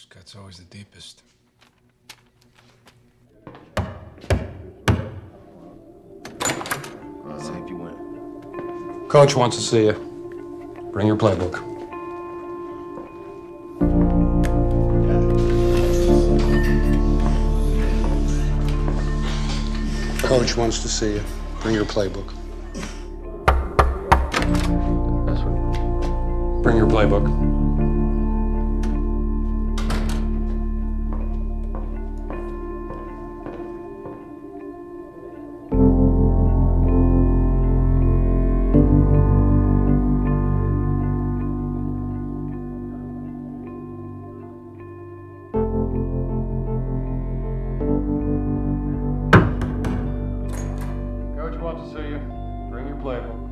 First cut's always the deepest. Say if you win. Coach wants to see you. Bring your playbook. Coach wants to see you. Bring your playbook. This one. Bring your playbook. office see you. Bring your playbook.